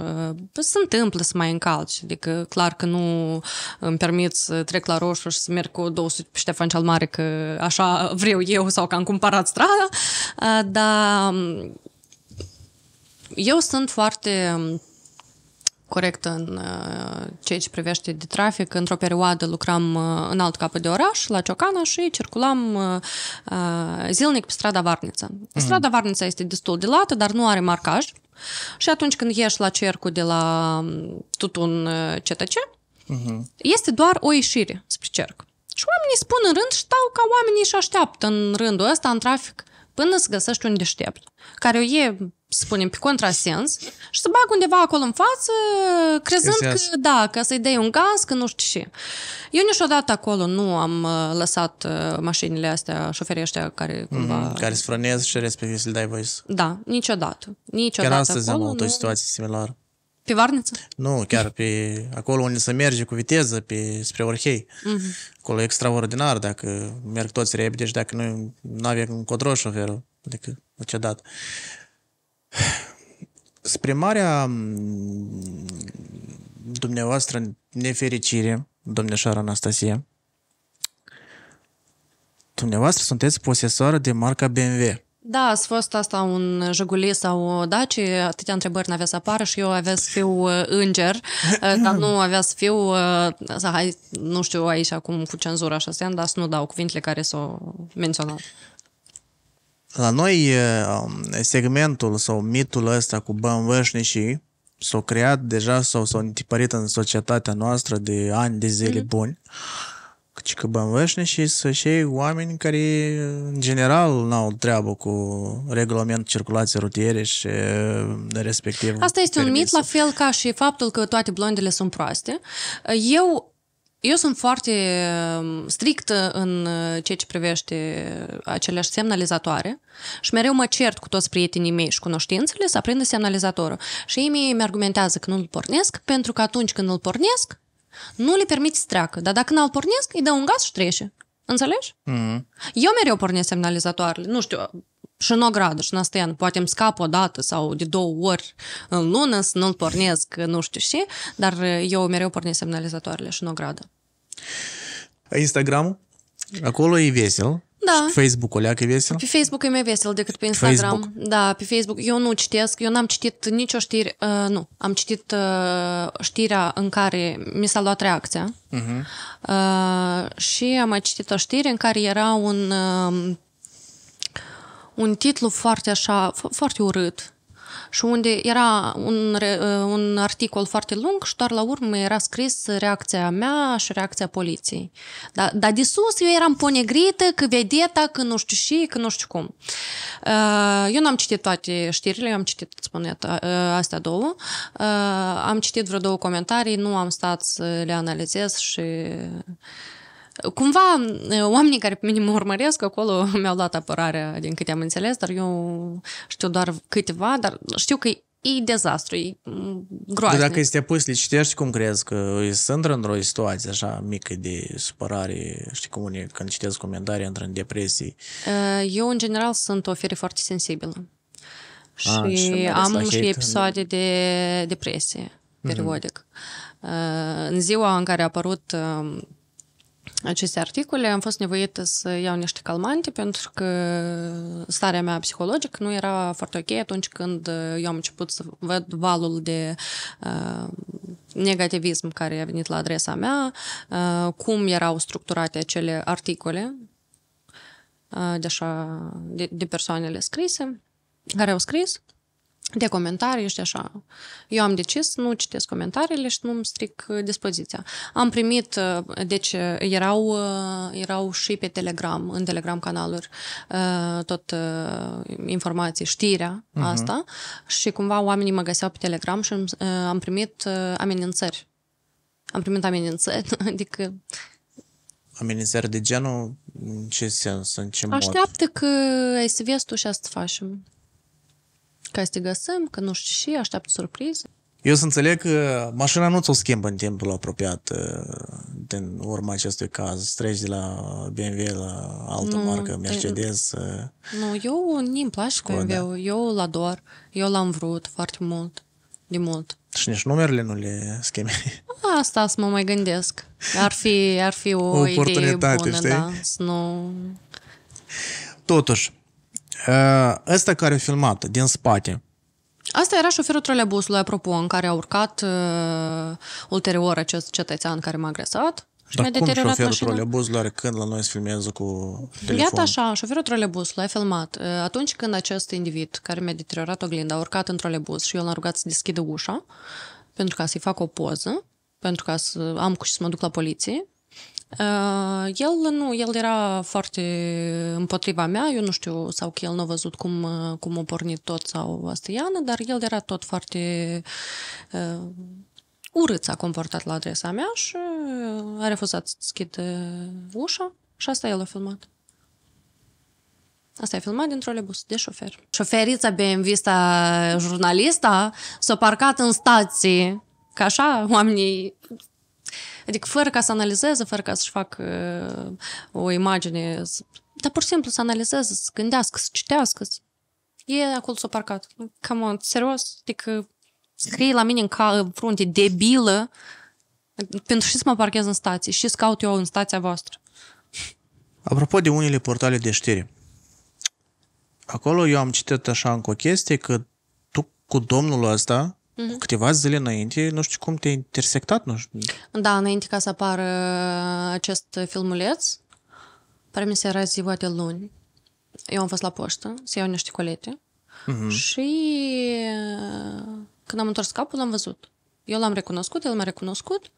se întâmplă să mai încalci, adică clar că nu îmi permit să trec la roșu și să merg cu 200 pe Ștefan cel Mare că așa vreau eu sau că am cumpărat strada, dar eu sunt foarte corect în uh, ceea ce privește de trafic. Într-o perioadă lucram uh, în alt capăt de oraș, la Ciocana, și circulam uh, zilnic pe strada Varnița. Mm. Strada Varnița este destul de lată, dar nu are marcaj. Și atunci când ieși la cercul de la Tutun CTC, mm-hmm. este doar o ieșire spre cerc. Și oamenii spun în rând, stau ca oamenii și așteaptă în rândul ăsta, în trafic, până să găsești un deștept, care o e să spunem, pe contrasens și să bag undeva acolo în față, crezând că, da, că să-i dai un gaz, că nu știu ce. Eu niciodată acolo nu am uh, lăsat uh, mașinile astea, șoferii ăștia care cumva... Mm-hmm, care se frânez și respectiv să-l dai voie Da, niciodată. Niciodată Chiar astăzi acolo, am avut o nu... situație similară. Pe Varniță? Nu, chiar pe acolo unde se merge cu viteză, pe, spre Orhei. Mm-hmm. Acolo e extraordinar dacă merg toți repede și dacă nu avea încotro șoferul. Adică, niciodată. Spre marea dumneavoastră nefericire, domnișoara Anastasia, dumneavoastră sunteți posesoară de marca BMW. Da, a fost asta un Jiguli sau o Daci, atâtea întrebări n-avea să apară și eu avea să fiu înger, dar nu avea să fiu, să, hai, nu știu aici acum cu cenzura așa, dar să nu dau cuvintele care s-au menționat. La noi segmentul sau mitul ăsta cu BMW-șnicii s-a creat deja sau s-a întipărit în societatea noastră de ani de zile mm. buni. Căci că BMW-șnicii sunt și oameni care în general n-au treabă cu regulamentul circulației rutiere și respectiv Asta este permis. un mit, la fel ca și faptul că toate blondele sunt proaste. Eu eu sunt foarte strictă în ceea ce privește aceleași semnalizatoare și mereu mă cert cu toți prietenii mei și cunoștințele să aprindă semnalizatorul. Și ei mi argumentează că nu îl pornesc pentru că atunci când îl pornesc, nu le permite să treacă. Dar dacă nu-l pornesc, îi dă un gaz și trece. Înțelegi? Mm-hmm. Eu mereu pornesc semnalizatoarele. Nu știu, Și nu o gradă, și n poate îmi scap o dată sau de două ori în lună să nu-l pornesc, nu știu și, dar eu mereu pornesc semnalizatoarele și nu o gradă. Instagram? Acolo e vesel. Da. Și Facebook-ul e vesel? Pe Facebook e mai vesel decât pe Instagram. Facebook. Da, pe Facebook. Eu nu citesc, eu n-am citit nicio știre, uh, nu, am citit uh, știrea în care mi s-a luat reacția uh-huh. uh, și am mai citit o știre în care era un, uh, un titlu foarte așa, foarte urât și unde era un, uh, un articol foarte lung și doar la urmă era scris reacția mea și reacția poliției. Dar da de sus eu eram ponegrită că vedeta, că nu știu și, că nu știu cum. Uh, eu n-am citit toate știrile, eu am citit, spune, uh, astea două. Am citit vreo două comentarii, nu am stat să le analizez și Cumva, oamenii care pe mine mă urmăresc acolo mi-au luat apărarea, din câte am înțeles, dar eu știu doar câteva, dar știu că e dezastru, e groaznic. Dar dacă este pus le citești, cum crezi că sunt într-o situație așa mică de supărare, știi cum e, când citesc comentarii, intră în depresii? Eu, în general, sunt o fere foarte sensibilă. Și, A, și am și episoade de depresie, periodic. Mm-hmm. În ziua în care a apărut aceste articole, am fost nevoită să iau niște calmante pentru că starea mea psihologică nu era foarte ok atunci când eu am început să văd valul de uh, negativism care a venit la adresa mea, uh, cum erau structurate acele articole uh, de, așa, de, de persoanele scrise, care au scris de comentarii și așa. Eu am decis să nu citesc comentariile și nu-mi stric uh, dispoziția. Am primit, uh, deci uh, erau, erau și pe Telegram, în Telegram canaluri, tot informații, știrea uh-huh. asta și cumva oamenii mă găseau pe Telegram și am primit amenințări. Am primit amenințări, adică Amenințări de genul, în ce sens, în ce mod? Așteaptă că ai să vezi tu și asta facem ca să te găsim, că nu știu și, așteaptă surprize. Eu să înțeleg că mașina nu ți-o schimbă în timpul apropiat uh, din urma acestui caz. Treci de la BMW la altă nu, marcă, Mercedes. De... Nu, eu nu-mi place BMW. Eu îl ador. Eu l-am vrut foarte mult. De mult. Și nici numerele nu le schimbi. Asta să mă mai gândesc. Ar fi, ar fi o, o idee bună, știi? da. Să nu... Totuși, Uh, ăsta care a filmat din spate. Asta era șoferul trolebusului, apropo, în care a urcat uh, ulterior acest cetățean care m-a agresat. Și Dar cum șoferul mașina. trolebuzului are când la noi se filmează cu telefon? Iată așa, șoferul trolebusului a filmat. Uh, atunci când acest individ care mi-a deteriorat oglinda a urcat în trolebus și eu l-am rugat să deschidă ușa pentru ca să-i fac o poză, pentru ca să am cu și să mă duc la poliție, Uh, el nu, el era foarte împotriva mea, eu nu știu, sau că el nu a văzut cum, uh, cum a pornit tot sau asta Iana, dar el era tot foarte uh, urât s-a comportat la adresa mea și a refuzat să deschide ușa și asta el a filmat. Asta e filmat din trolebus, de șofer. Șoferița BMW, sta jurnalista, s-a parcat în stație, ca așa oamenii Adică fără ca să analizeze, fără ca să-și facă uh, o imagine, dar pur și simplu să analizeze, să gândească, să citească. E acolo s-a parcat. Cam on, serios? Adică scrie la mine în, ca, în frunte, debilă, pentru și să mă parchez în stație și să caut eu în stația voastră. Apropo de unele portale de știri, acolo eu am citit așa încă o chestie că tu cu domnul ăsta Mm-hmm. Cu câteva zile înainte, nu știu cum te-ai intersectat, nu știu. Da, înainte ca să apară acest filmuleț, pare mi se era ziua de luni. Eu am fost la poștă să iau niște colete mm-hmm. și când am întors capul, l-am văzut. Eu l-am recunoscut, el m-a recunoscut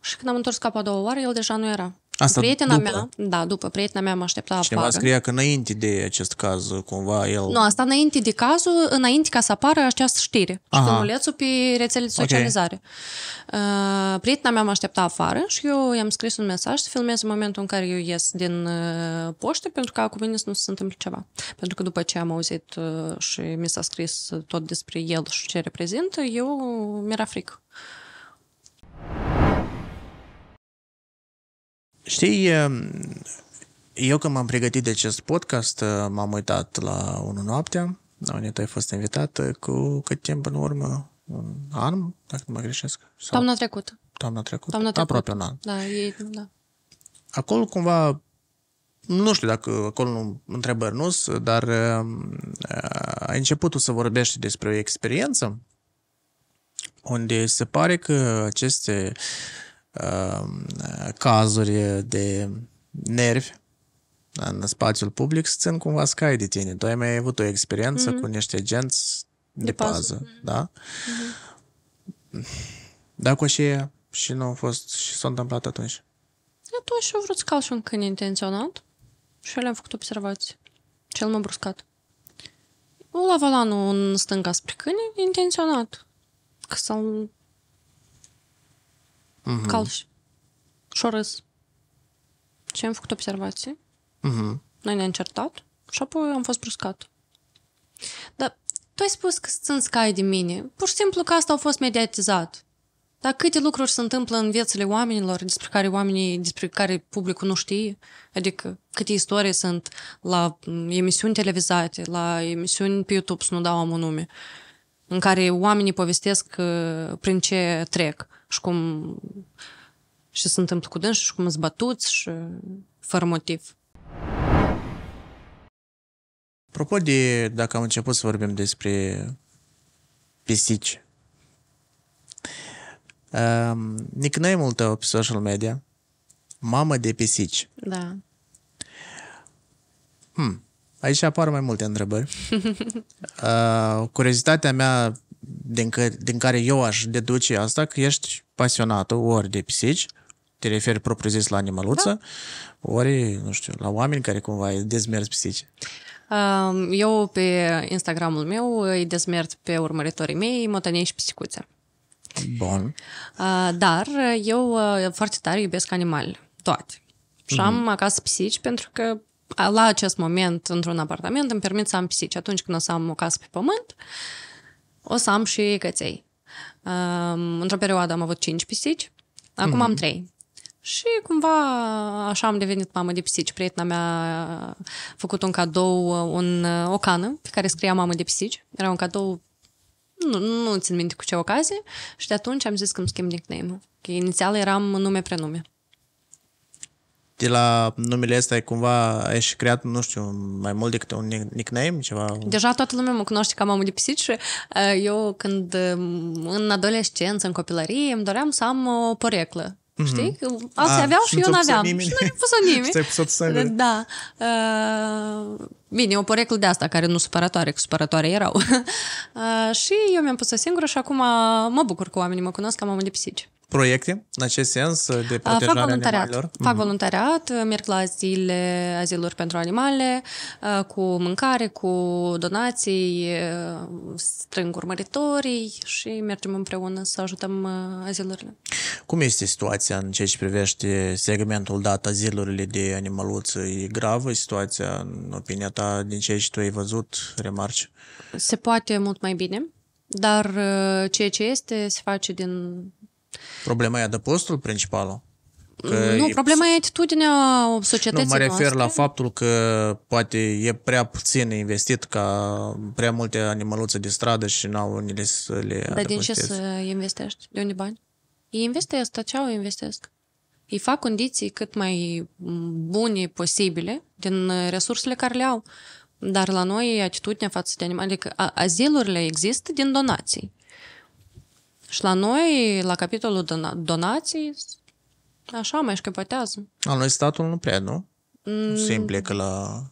și când am întors capul a doua oară, el deja nu era. Asta prietena după? mea, da, după prietena mea mă aștepta Cineva afară. scria că înainte de acest caz, cumva el... Nu, asta înainte de cazul, înainte ca să apară această știre. Și filmulețul pe rețele de socializare. Okay. Uh, prietena mea mă aștepta afară și eu i-am scris un mesaj să filmez în momentul în care eu ies din uh, poștă pentru ca cu mine să nu se întâmple ceva. Pentru că după ce am auzit uh, și mi s-a scris tot despre el și ce reprezintă, eu mi-era frică. Știi, Eu când m-am pregătit de acest podcast, m-am uitat la unul noaptea, unde tu ai fost invitat cu cât timp în urmă? Un an, dacă nu mă greșesc? Sau Toamna trecută. toamna trecută? Toamna trecută. Aproape un an. Da, ei, da. Acolo cumva, nu știu dacă acolo nu, întrebări nu sunt, dar uh, ai început tu să vorbești despre o experiență unde se pare că aceste uh, cazuri de nervi în spațiul public se țin cumva scai de tine. Tu ai mai avut o experiență mm-hmm. cu niște agenți de, De pază. pază, da? Mm-hmm. Dacă și și nu a fost și s-a întâmplat atunci. Atunci eu vrut să cal și un câine intenționat și le-am făcut observații. Cel m-a bruscat. La volanul în stânga spre câine, intenționat. Că să-l Mhm. calci. Și o râs. Și am făcut observații. Mhm. Noi ne-am certat și apoi am fost bruscat. Dar tu ai spus că sunt scai de mine. Pur și simplu că asta a fost mediatizat. Dar câte lucruri se întâmplă în viețile oamenilor despre care oamenii, despre care publicul nu știe? Adică câte istorii sunt la m, emisiuni televizate, la emisiuni pe YouTube, să nu dau am un nume, în care oamenii povestesc uh, prin ce trec și cum și se întâmplă cu dânsi și cum sunt bătuți și fără motiv. Apropo de dacă am început să vorbim despre pisici, um, nickname-ul tău pe social media, mamă de pisici. Da. Hmm. Aici apar mai multe întrebări. uh, curiozitatea mea din, că, din care eu aș deduce asta, că ești pasionată ori de pisici, te referi propriu-zis la animăluță, da. ori, nu știu, la oameni care cumva îi dezmerzi pisici. Um, Eu pe Instagramul meu îi dezmert pe urmăritorii mei motănei și pisicuțe. Bun. Uh, Dar eu uh, foarte tare iubesc animale, toate. Și am acasă pisici pentru că a, la acest moment, într-un apartament, îmi permit să am pisici. Atunci când o să am o casă pe pământ, o să am și căței. Um, într-o perioadă am avut cinci pisici, acum am trei. Și cumva așa am devenit mamă de pisici. Prietena mea a făcut un cadou, un, o cană pe care scria mamă de pisici. Era un cadou, nu, nu țin minte cu ce ocazie, și de atunci am zis că îmi schimb nickname-ul. Că inițial eram nume prenume. De la numele ăsta ai cumva ai și creat, nu știu, mai mult decât un nick- nickname, ceva... Deja toată lumea mă cunoaște ca mamă de pisici și uh, eu când uh, în adolescență, în copilărie, îmi doream să am o poreclă. Știi? Că Alții Ah, aveau și și nu eu ți-a pus-o n-aveam. nimeni. Și nu i-a pus-o nimeni. Și ți-ai pus-o tu singură. Da. Uh, bine, o poreclă de asta, care nu supărătoare, că supărătoare erau. uh, și eu mi-am pus-o singură și acum mă bucur că oamenii mă cunosc ca mamă de pisici. Proiecte, în acest sens, de Uh, protejare Fac voluntariat. animalelor? Fac voluntariat, merg la zile, aziluri pentru animale, uh, cu mâncare, cu donații, uh, strâng urmăritorii și mergem împreună să ajutăm uh, azilurile. Cum este situația în ceea ce privește segmentul dat azilurile de animăluță? E gravă situația, în opinia ta, din ceea ce tu ai văzut, remarci? Se poate mult mai bine, dar uh, ceea ce este se face din... Problema e adăpostul principalul? Că nu, e- problema e atitudinea Nu, societății mă refer noastre. la faptul că poate e prea puțin investit ca prea multe animăluțe de stradă și n-au unele să le Dar din ce adăposteze. să investești? De unde bani? Ei investesc, dar ce au investesc? Ei fac condiții cât mai bune posibile din resursele care le au. Dar la noi atitudinea față de animale, adică a- azilurile există din donații. Și la noi, la capitolul dona- donații, așa mai șchiopătează. La noi statul nu prea, nu? Mm. Se implică la...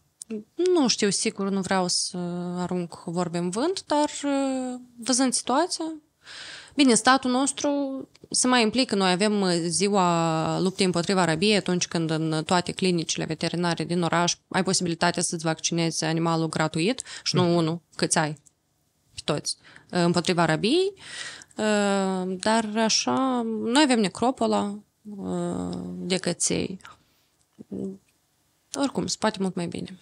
Nu știu sigur, nu vreau să arunc vorbe în vânt, dar uh, văzând situația, bine, statul nostru se mai implică. Noi avem uh, ziua luptei împotriva rabiei atunci când în toate clinicile veterinare din oraș ai posibilitatea să-ți vaccinezi animalul gratuit și nu unul, câți ai, pe toți, uh, împotriva rabiei. Uh, Dar așa, noi avem necropola uh, de căței. Oricum, se poate mult mai bine.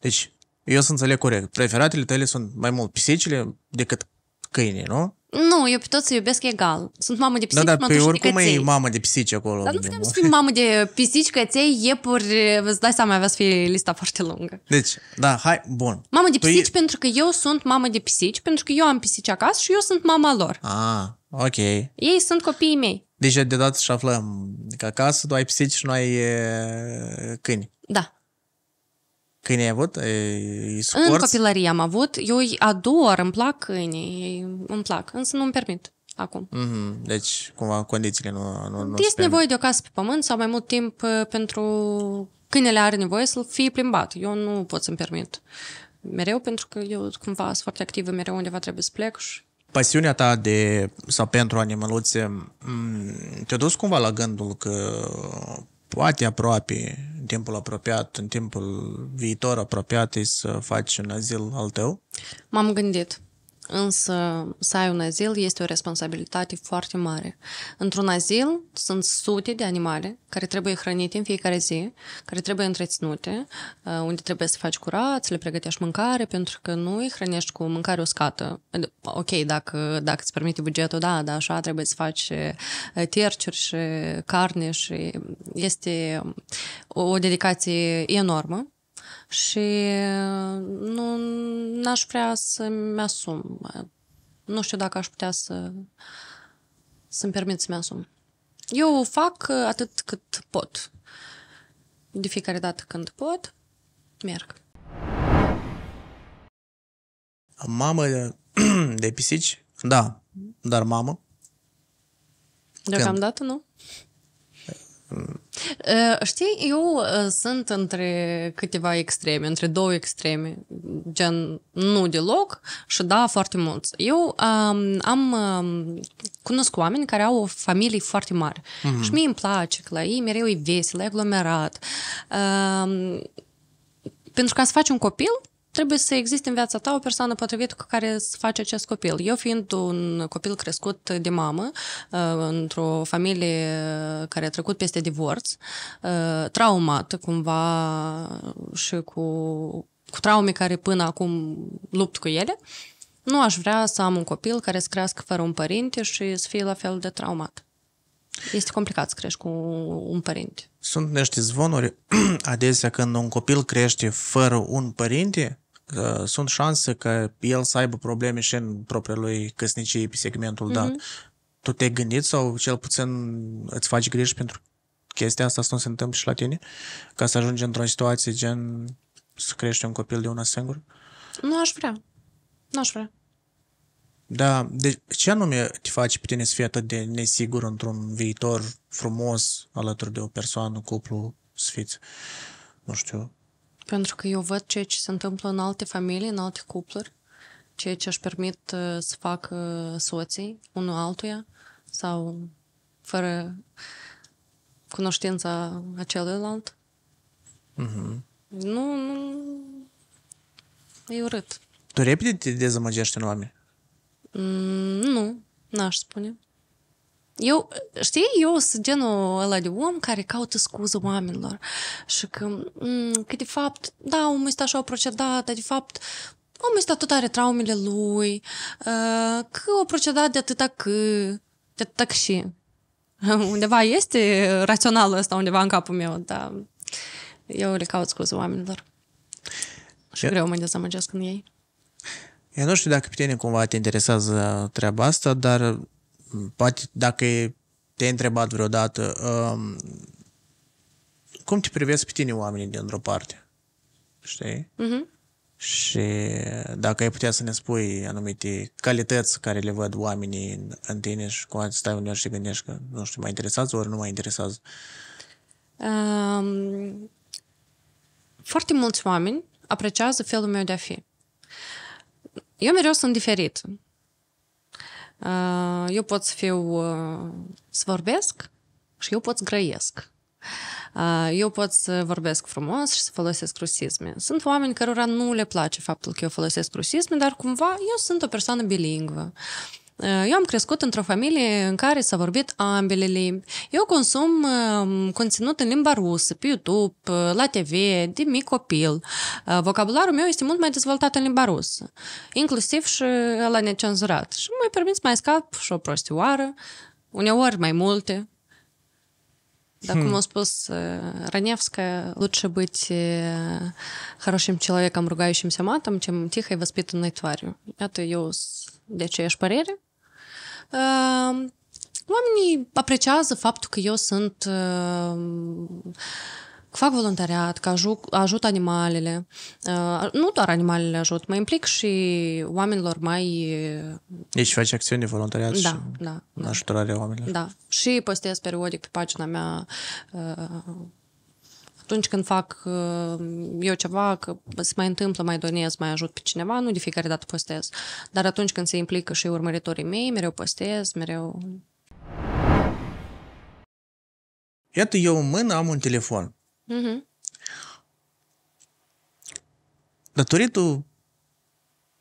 Deci, eu să înțeleg corect. Preferatele tale sunt mai mult pisicile decât câinii, nu? Nu, eu pe toți îi iubesc egal. Sunt mamă de Da, pisici, da, mătuși pe și oricum căței. e mamă de pisici acolo. Dar nu putem să fim mamă de pisici, căței, iepuri, îți dai seama, avea să fie lista foarte lungă. Deci, da, hai, bun. Mamă de Tu pisici e- pentru că eu sunt mamă de pisici, pentru că eu am pisici acasă și eu sunt mama lor. Ah, ok. Ei sunt copiii mei. Deci deodată și aflăm că acasă tu ai pisici și nu ai e, câini. Da. Câini ai avut? E, e În suporți? copilărie am avut, eu îi ador, îmi plac câinii, ei îmi plac, însă nu-mi permit acum. Mhm, Deci, cumva, condițiile nu, nu, nu Este nevoie de o casă pe pământ sau mai mult timp uh, pentru... Câinele are nevoie să fie plimbat. Eu nu pot să-mi permit mereu, pentru că eu cumva sunt foarte activă, mereu undeva trebuie să plec și Pasiunea ta de, sau pentru animăluțe m, te-a dus cumva la gândul că poate aproape, în timpul apropiat, în timpul viitor apropiat, e să faci un azil al tău? M-am gândit. Însă să ai un azil este o responsabilitate foarte mare. Într-un azil sunt sute de animale care trebuie hrănite în fiecare zi, care trebuie întreținute, uh, unde trebuie să faci curat, să le pregătești mâncare, pentru că nu îi hrănești cu mâncare uscată. Ok, dacă, dacă îți permite bugetul, da, dar așa trebuie să faci uh, terciuri și carne și este o, o dedicație enormă și nu n-aș vrea să-mi asum. Nu știu dacă aș putea să să-mi permit să-mi asum. Eu fac atât cât pot. De fiecare dată când pot, merg. Mamă de, de pisici? Da, dar mamă? Deocamdată nu. Uh, Știi, eu uh, sunt între câteva extreme, între două extreme, gen nu deloc și da, foarte mulți. Eu um, am um, cunosc oameni care au o familie foarte mare mm-hmm. și mie îmi place că la ei mereu e vesel, e aglomerat. Um, pentru ca să faci un copil, trebuie să existe în viața ta o persoană potrivită cu care să faci acest copil. Eu fiind un copil crescut de mamă, uh, într-o familie care a trecut peste divorț, uh, traumat cumva și cu, cu traume care până acum lupt cu ele, nu aș vrea să am un copil care să crească fără un părinte și să fie la fel de traumat. Este complicat să crești cu un părinte. Sunt niște zvonuri adesea când un copil crește fără un părinte, că sunt șanse că el să aibă probleme și în propria lui căsnicie pe segmentul mm-hmm. dat. Tu te-ai gândit sau cel puțin îți faci griji pentru chestia asta să nu se întâmple și la tine? Ca să ajungi într-o situație gen să crești un copil de una singură? Nu aș vrea. Nu aș vrea. Da, de ce anume te face pe tine să fii atât de nesigur într-un viitor frumos alături de o persoană, cuplu, să fiți, nu știu, Pentru că eu văd ceea ce se întâmplă în alte familii, în alte cupluri, ceea ce își permit uh, să facă soții unul altuia sau fără cunoștința a celuilalt. Mhm. Nu, nu... E urât. Tu repede te dezamăgești în oameni? Mm, nu, n-aș spune. Eu, știi, eu sunt genul ăla de om care caută scuză oamenilor și că, mm, că de fapt, da, omul ăsta așa a procedat, dar de fapt omul ăsta tot are traumele lui, uh, că a procedat de atâta că, de atâta că și. Undeva este raționalul ăsta undeva în capul meu, dar eu le caut scuză oamenilor. Și Eu- greu mă dezamăgesc în ei. Eu nu știu dacă pe tine cumva te interesează treaba asta, dar m, poate dacă e- te-ai întrebat vreodată um, cum te privesc pe tine oamenii dintr-o parte, știi? Mhm. Și dacă ai putea să ne spui anumite calități care le văd oamenii în, în tine și cum stai uneori și gândești că, nu știu, mă interesează ori nu mă interesează. Um, foarte mulți oameni apreciază felul meu de a fi. Eu mereu sunt diferit. Uh, eu pot să fiu, uh, să vorbesc și eu pot să grăiesc. Uh, eu pot să vorbesc frumos și să folosesc rusisme. Sunt oameni cărora nu le place faptul că eu folosesc rusisme, dar cumva eu sunt o persoană bilingvă. Uh, Eu am crescut într-o familie în care s-a vorbit ambele limbi. Eu consum uh, conținut în limba rusă, pe YouTube, uh, la TV, de mic copil. Uh, vocabularul meu este mult mai dezvoltat în limba rusă, inclusiv și la necenzurat. Și mă permit să mai scap și o prostioară, uneori mai multe. Dar, cum a спас Раневская, лучше быть хорошим человеком, ругающимся матом, чем тихой, воспитанной тварью. Это eu de aceeași părere. Oamenii apreciază faptul că eu sunt că fac voluntariat, că ajut, ajut animalele. Nu doar animalele ajut, mă implic și oamenilor mai... Deci faci acțiuni de voluntariat da, și da, în da. ajutorarea oamenilor. Da. Și postez periodic pe pagina mea atunci când fac eu ceva, că se mai întâmplă, mai donez, mai ajut pe cineva, nu de fiecare dată postez. Dar atunci când se implică și urmăritorii mei, mereu postez, mereu... Iată, eu în mână am un telefon. Mm-hmm. Datorită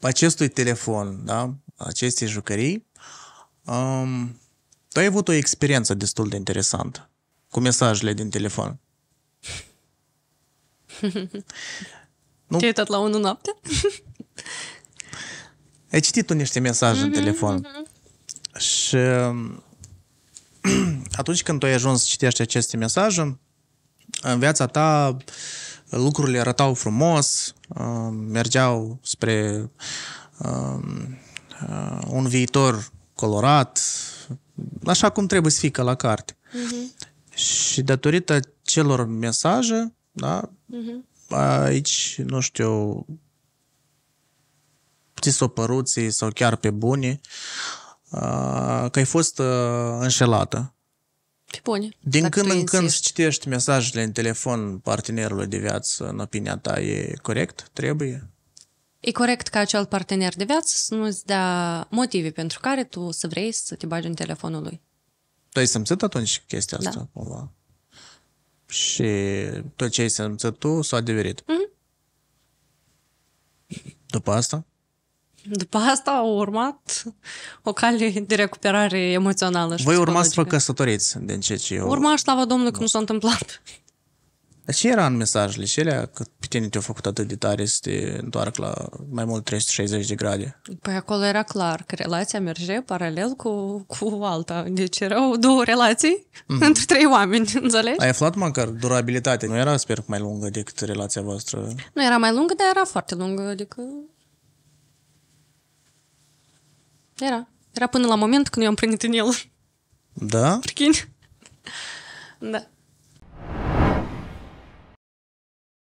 acestui telefon, da, acestei jucării, um, tu ai avut o experiență destul de interesantă cu mesajele din telefon. Nu. Te-ai uitat la unul noapte? Ai citit tu niște mesaje mm-hmm, în telefon mm-hmm. și atunci când tu ai ajuns să citești aceste mesaje, în viața ta lucrurile arătau frumos, mergeau spre un viitor colorat, așa cum trebuie să fie ca la carte. Mm-hmm. Și datorită celor mesaje, da, Mm-hmm. aici, nu știu, ți s-o păruții sau chiar pe bune, că ai fost înșelată. Pe bune. Din Dacă când tu în când insisti. citești mesajele în telefon partenerului de viață, în opinia ta, e corect? Trebuie? E corect ca acel partener de viață să nu-ți dea motive pentru care tu să vrei să te bagi în telefonul lui. Tu ai simțit atunci chestia Da. asta? Cumva? Și tot ce ai simțit tu s-a adeverit. Mhm. După asta? După asta a urmat o cale de recuperare emoțională și Voi urma să vă psihologică. căsătoriți, din ce ce eu... Urma, slavă Domnului, că nu s-a întâmplat. Dar ce era în mesajele și alea că pe tine te-au făcut atât de tare să te întoarcă la mai mult 360 de grade? Păi acolo era clar că relația merge paralel cu, cu alta. Deci erau două relații mm-hmm. între trei oameni, înțelegi? Ai aflat măcar durabilitate? Nu era, sper, mai lungă decât relația voastră? Nu era mai lungă, dar era foarte lungă, adică... Era. Era până la moment când eu am primit în el. Da? Prichin. Da.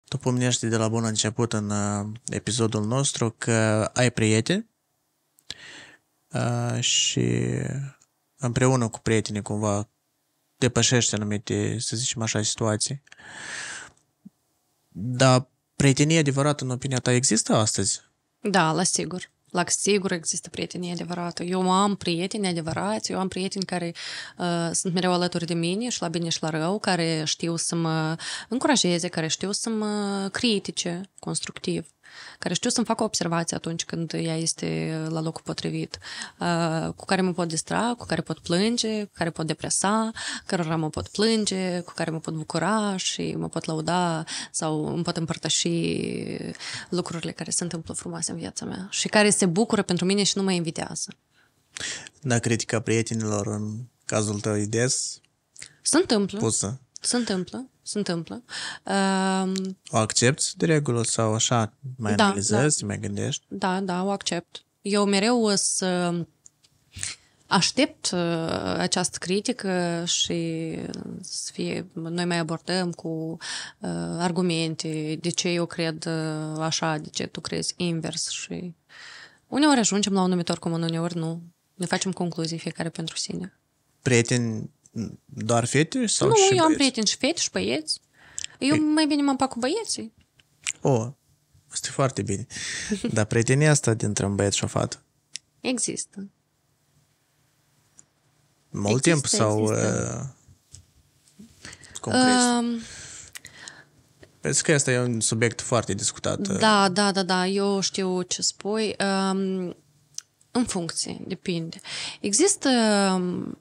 Tu pomenești de la bun început în uh, episodul nostru că ai prieteni uh, și împreună cu prietenii cumva depășești anumite, să zicem așa, situații. Dar prietenie adevărată, în opinia ta, există astăzi? Da, la sigur. La sigur există prietenie adevărată. Eu am prieteni adevărați, eu am prieteni care uh, sunt mereu alături de mine și la bine și la rău, care știu să mă încurajeze, care știu să mă critique constructiv, care știu să-mi facă observații atunci când ea este la locul potrivit, uh, cu care mă pot distra, cu care pot plânge, cu care pot depresa, cărora mă pot plânge, cu care mă pot bucura și mă pot lauda sau îmi pot împărtăși lucrurile care se întâmplă frumoase în viața mea și care se bucură pentru mine și nu mă invitează. Da, critica prietenilor în cazul tău e des Se întâmplă, pusă. se întâmplă, se întâmplă. Uh, O accepti de regulă sau așa? Mai Da, analizezi, mai gândești? Da, da, o accept. Eu mereu o să aștept uh, această critică și să fie, noi mai abordăm cu uh, argumente, de ce eu cred uh, așa, de ce tu crezi invers și uneori ajungem la un numitor comun, uneori nu. Ne facem concluzii fiecare pentru sine. Prieteni doar fete sau nu, și eu am băieți? prieteni și fete și băieți. Eu mai bine mă împac cu băieții. O, asta e foarte bine. Dar prietenia asta dintre un băiat și o fată? Există. Mult Există, timp sau... există. Uh, cum crezi? Um, Pentru că asta e un subiect foarte discutat. uh, Da, da, da, da, eu știu ce spui. Um, în funcție, depinde. Există um,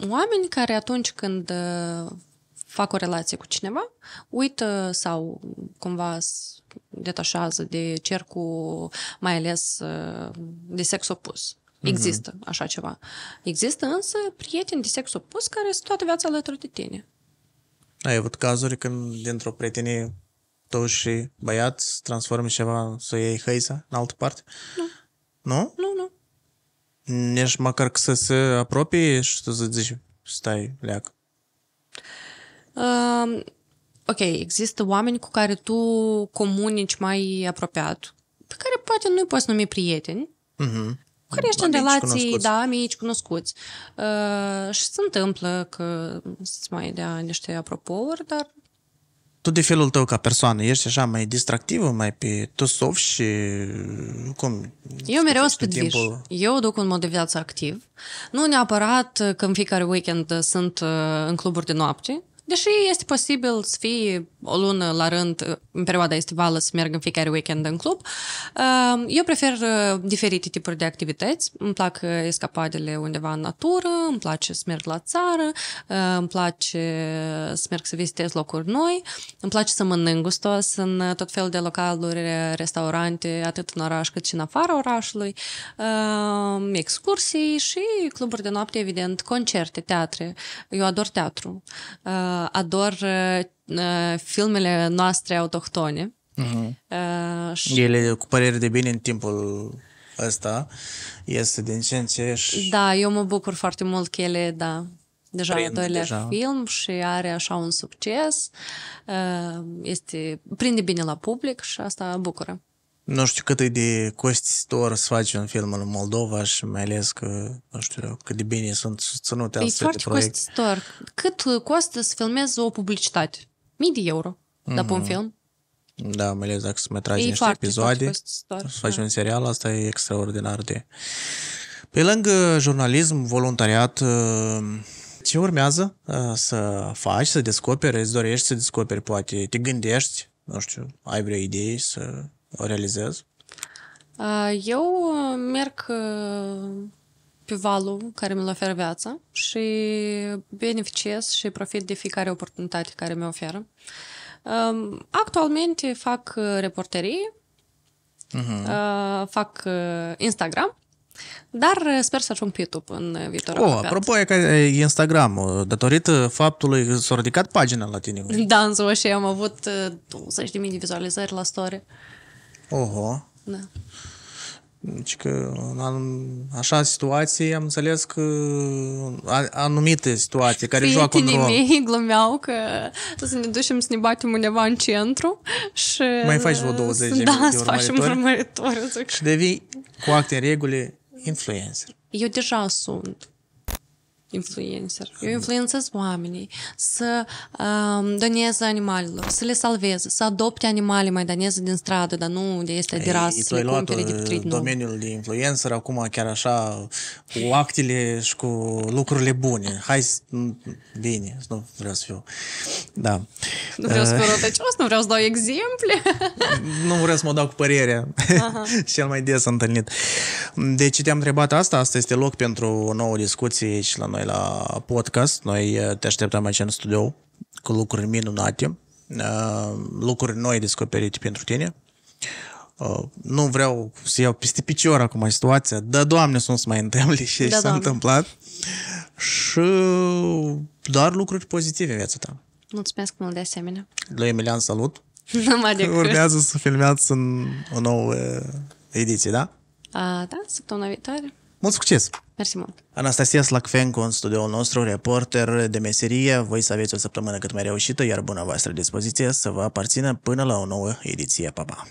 oameni care atunci când uh, fac o relație cu cineva, uită sau cumva s- detașează de cercul, mai ales uh, de sex opus. Există mm-hmm. așa ceva. Există însă prieteni de sex opus care sunt toată viața alături de tine. Ai avut cazuri când dintr-o prietenie tu și băiat transformi ceva să iei hăisa în altă parte? Nu. Nu? Nu, nu. Nici măcar să se apropie și să zici, stai, leac. Uh, ok, există oameni cu care tu comunici mai apropiat, pe care poate nu-i poți numi prieteni, Mhm. cu care ești Amici în relații, cunoscuți. da, amici, cunoscuți. Uh, și se întâmplă că să mai dea niște apropouri, dar Tu de felul tău ca persoană ești așa mai distractivă, mai pe tu soft și cum? Eu mereu Cu sunt timpul- timpul... Eu duc un mod de viață activ. Nu neapărat că în fiecare weekend sunt uh, în cluburi de noapte, deși este posibil să fie o lună la rând, uh, în perioada estivală, să merg în fiecare weekend în club. Uh, Eu prefer uh, diferite tipuri de activități. Îmi plac uh, escapadele undeva în natură, îmi place să merg la țară, uh, îmi place să merg să vizitez locuri noi, îmi place să mănânc gustos în uh, tot felul de localuri, restaurante, atât în oraș cât și în afara orașului, uh, excursii și cluburi de noapte, evident, concerte, teatre. Eu ador teatru. Uh, Ador uh, uh, filmele noastre autohtone. Uh, și Ele cu părere de bine în timpul ăsta iese din ce în ce și Da, eu mă bucur foarte mult că ele, da, deja al Prind doilea deja. film și are așa un succes. Uh, Este, prinde bine la public și asta bucură. Nu știu cât e de costisitor să faci un film în Moldova și mai ales că, nu știu, cât de bine sunt susținute E astfel de foarte proiecte. costisitor. Cât costă să filmezi o publicitate? Mii de euro. Mm-hmm. pe un film. Da, mai ales dacă să mai tragi E niște foarte, foarte episoade, costisitor. să faci da. un serial, asta e extraordinar de... Pe lângă jurnalism, voluntariat, uh, ce urmează uh, să faci, să descoperi, îți dorești să descoperi, poate te gândești, nu știu, ai vreo idee să o realizezi? Uh, Eu uh, merg uh, pe valul care mi-l oferă viața și beneficiez și profit de fiecare oportunitate care mi oferă. Um, Actualmente fac uh, reporterie, uh, fac uh, Instagram, dar uh, sper să ajung pe YouTube în uh, viitor Oh, apropiat. apropo, e că e Instagram, uh, datorită faptului că s-a ridicat pagina la tine. Da, în ziua și am avut uh, 20.000 de vizualizări la story. Oho, Da. Deci că în an- așa situații am înțeles că a- anumite situații care joacă un Prietenii rol. mei glumeau că să ne ducem să ne batem undeva în centru și... Mai faci vreo 20 de Da, de să facem urmăritori? urmăritori. zic. Și devii cu acte în reguli influencer. Eu deja sunt influencer. Eu influențez oamenii să um, doneze animalelor, să le salveze, să adopte animale mai daneze din stradă, dar nu de este de rasă, Ei, să tu ai le luat cumpere de uh, petrit, nu. domeniul de influencer acum chiar așa cu actele și cu lucrurile bune. Hai, să- bine, nu vreau să fiu. Da. Nu vreau să fiu rătăcios, nu vreau să dau exemple. nu vreau să mă dau cu părerea. Cel mai des întâlnit. Deci te-am întrebat asta. Asta este loc pentru o nouă discuție aici la noi la podcast. Noi eh, te așteptăm aici în studio cu lucruri minunate, eh, lucruri noi descoperite pentru tine. Uh, nu vreau să iau peste picior acum situația, dar Doamne să nu se mai întâmple și Da, da, s-a Doamne. întâmplat. Și doar lucruri pozitive în viața ta. Mulțumesc mult de asemenea. Lui Emilian, salut! Numai decât. Urmează să filmeați în o nouă uh, ediție, da? A, da, săptămâna viitoare. Mult succes! Mersi mult. Anastasia Slacfenco în studioul nostru, reporter de meserie. Voi să aveți o săptămână cât mai reușită, iar bună voastră dispoziție să vă aparțină până la o nouă ediție. Pa, pa!